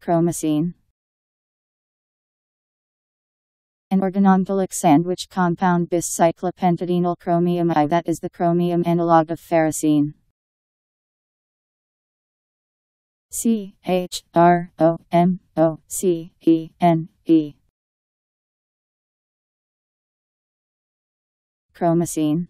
Chromocene An organometallic sandwich compound bis-cyclopentadienyl chromium I that is the chromium analog of ferrocene. C H R O M O C E N E. Chromocene